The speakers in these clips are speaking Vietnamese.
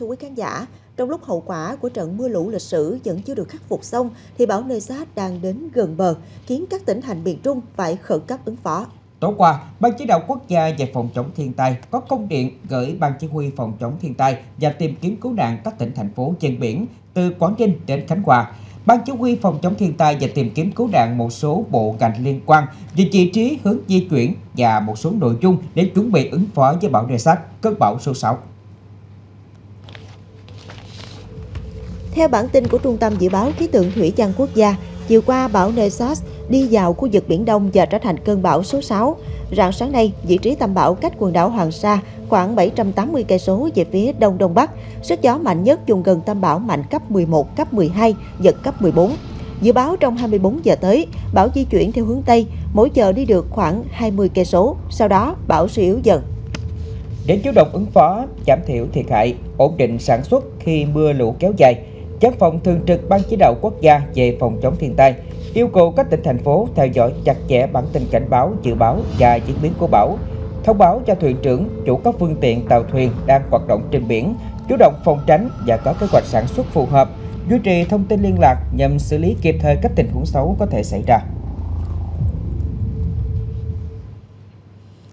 Thưa quý khán giả, trong lúc hậu quả của trận mưa lũ lịch sử vẫn chưa được khắc phục xong, thì bão Nesat đang đến gần bờ, khiến các tỉnh thành miền Trung phải khẩn cấp ứng phó. Tối qua, Ban chỉ đạo quốc gia về phòng chống thiên tai có công điện gửi Ban chỉ huy phòng chống thiên tai và tìm kiếm cứu nạn các tỉnh thành phố trên biển từ Quảng Ninh đến Khánh Hòa. Ban chỉ huy phòng chống thiên tai và tìm kiếm cứu nạn một số bộ ngành liên quan về vị trí hướng di chuyển và một số nội dung để chuẩn bị ứng phó với bão Nesat, cơn bão số 6. Theo bản tin của Trung tâm Dự báo Khí tượng Thủy văn Quốc gia, chiều qua bão Nesas đi vào khu vực Biển Đông và trở thành cơn bão số 6. Rạng sáng nay, vị trí tâm bão cách quần đảo Hoàng Sa khoảng 780 cây số về phía đông đông bắc. Sức gió mạnh nhất vùng gần tâm bão mạnh cấp 11, cấp 12, giật cấp 14. Dự báo trong 24 giờ tới, bão di chuyển theo hướng Tây, mỗi giờ đi được khoảng 20 cây số, sau đó bão suy yếu dần. Để chủ động ứng phó, giảm thiểu thiệt hại, ổn định sản xuất khi mưa lũ kéo dài, Giám phòng Thường trực Ban Chỉ đạo Quốc gia về phòng chống thiên tai yêu cầu các tỉnh thành phố theo dõi chặt chẽ bản tin cảnh báo, dự báo và diễn biến của bão, thông báo cho thuyền trưởng, chủ các phương tiện tàu thuyền đang hoạt động trên biển, chủ động phòng tránh và có kế hoạch sản xuất phù hợp, duy trì thông tin liên lạc nhằm xử lý kịp thời các tình huống xấu có thể xảy ra.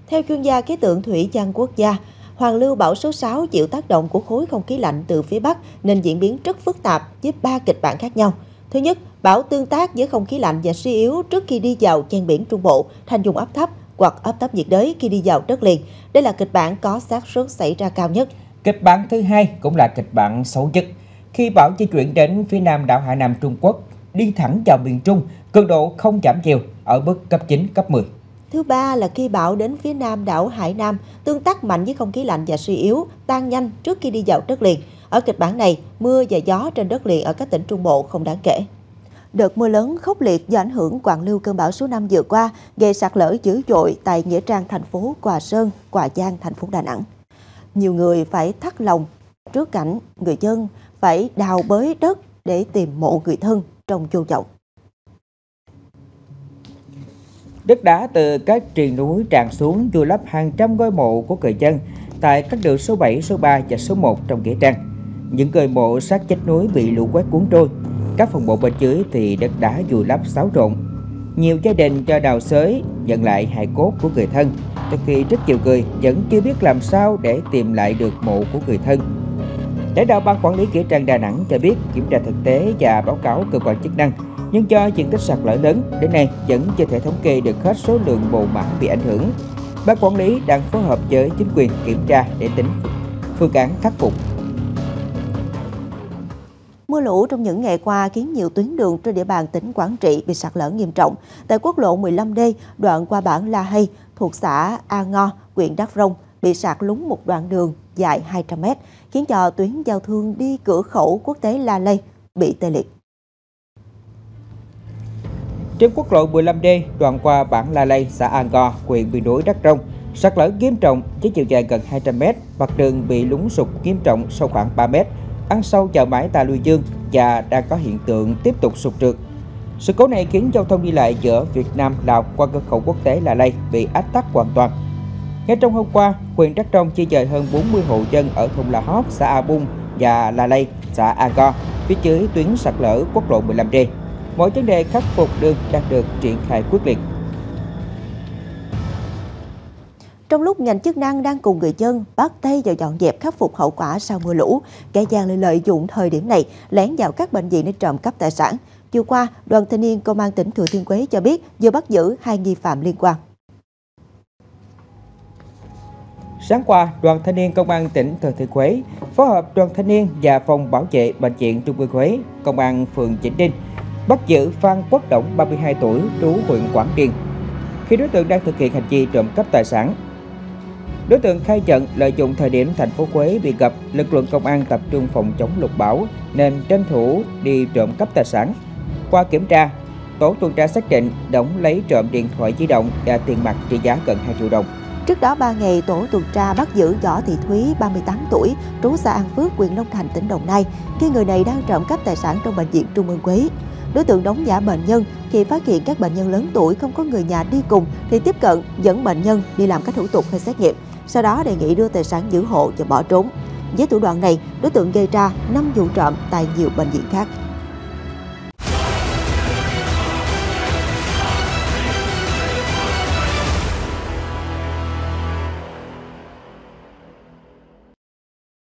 Theo chuyên gia khí tượng thủy văn quốc gia, Hoàn lưu bão số 6 chịu tác động của khối không khí lạnh từ phía Bắc nên diễn biến rất phức tạp với ba kịch bản khác nhau. Thứ nhất, bão tương tác với không khí lạnh và suy yếu trước khi đi vào chen biển Trung Bộ thành vùng áp thấp hoặc áp thấp nhiệt đới khi đi vào đất liền. Đây là kịch bản có xác suất xảy ra cao nhất. Kịch bản thứ hai cũng là kịch bản xấu nhất. Khi bão di chuyển đến phía nam đảo Hải Nam Trung Quốc, đi thẳng vào miền Trung, cường độ không giảm chiều ở mức cấp 9, cấp 10. Thứ ba là khi bão đến phía nam đảo Hải Nam, tương tác mạnh với không khí lạnh và suy yếu, tan nhanh trước khi đi vào đất liền. Ở kịch bản này, mưa và gió trên đất liền ở các tỉnh Trung Bộ không đáng kể. Đợt mưa lớn khốc liệt do ảnh hưởng quảng lưu cơn bão số 5 vừa qua gây sạt lở dữ dội tại Nghĩa Trang thành phố Quà Sơn, Quà Giang, thành phố Đà Nẵng. Nhiều người phải thắt lòng trước cảnh người dân phải đào bới đất để tìm mộ người thân trong chôn chậu. Đất đá từ các triền núi tràn xuống vùi lấp hàng trăm ngôi mộ của người dân tại các đường số 7, số 3 và số 1 trong nghĩa trang. Những ngôi mộ sát chết núi bị lũ quét cuốn trôi. Các phần mộ bên dưới thì đất đá vùi lấp xáo trộn. Nhiều gia đình cho đào xới nhận lại hài cốt của người thân, trong khi rất nhiều người vẫn chưa biết làm sao để tìm lại được mộ của người thân. Lãnh đạo ban quản lý nghĩa trang Đà Nẵng cho biết kiểm tra thực tế và báo cáo cơ quan chức năng nhưng do diện tích sạt lở lớn, đến nay vẫn chưa thể thống kê được hết số lượng mồ mã bị ảnh hưởng. Ban quản lý đang phối hợp với chính quyền kiểm tra để tính phương án khắc phục. Mưa lũ trong những ngày qua khiến nhiều tuyến đường trên địa bàn tỉnh Quảng Trị bị sạt lở nghiêm trọng. Tại quốc lộ 15D, đoạn qua bản La Hay, thuộc xã A Ngo, huyện Đắk Rông, bị sạt lún một đoạn đường dài 200 m, khiến cho tuyến giao thương đi cửa khẩu quốc tế La Lây bị tê liệt. Trên quốc lộ 15D, đoạn qua bản La Lây, xã An Go, huyện miền núi Đắk Rông, sạt lở nghiêm trọng với chiều dài gần 200 m, mặt đường bị lún sụt nghiêm trọng sâu khoảng 3 m, ăn sâu vào mái ta Lưu dương và đang có hiện tượng tiếp tục sụt trượt. Sự cố này khiến giao thông đi lại giữa Việt Nam Lào qua cửa khẩu quốc tế La Lây bị ách tắc hoàn toàn. Ngay trong hôm qua, huyện Đắk Rông di dời hơn 40 hộ dân ở thôn La Hót, xã A Bung và La Lây, xã A Go, phía dưới tuyến sạt lở quốc lộ 15D. Mọi vấn đề khắc phục đường đang được triển khai quyết liệt. Trong lúc ngành chức năng đang cùng người dân bắt tay vào dọn dẹp khắc phục hậu quả sau mưa lũ, kẻ gian lại lợi dụng thời điểm này lén vào các bệnh viện để trộm cắp tài sản. Chiều qua, đoàn thanh niên công an tỉnh Thừa Thiên Huế cho biết vừa bắt giữ hai nghi phạm liên quan. Sáng qua, đoàn thanh niên công an tỉnh Thừa Thiên Huế phối hợp đoàn thanh niên và phòng bảo vệ bệnh viện Trung ương Huế, công an phường Chỉnh Đinh bắt giữ Phan Quốc Động 32 tuổi trú huyện Quảng Điền khi đối tượng đang thực hiện hành vi trộm cắp tài sản. Đối tượng khai nhận lợi dụng thời điểm thành phố Quế bị gặp lực lượng công an tập trung phòng chống lục bão nên tranh thủ đi trộm cắp tài sản. Qua kiểm tra, tổ tuần tra xác định Đổng lấy trộm điện thoại di động và tiền mặt trị giá gần 2 triệu đồng. Trước đó 3 ngày, tổ tuần tra bắt giữ Võ Thị Thúy, 38 tuổi, trú xã An Phước, huyện Long Thành, tỉnh Đồng Nai, khi người này đang trộm cắp tài sản trong bệnh viện Trung ương Quế. Đối tượng đóng giả bệnh nhân khi phát hiện các bệnh nhân lớn tuổi không có người nhà đi cùng thì tiếp cận dẫn bệnh nhân đi làm các thủ tục hay xét nghiệm, sau đó đề nghị đưa tài sản giữ hộ và bỏ trốn. Với thủ đoạn này, đối tượng gây ra 5 vụ trộm tại nhiều bệnh viện khác.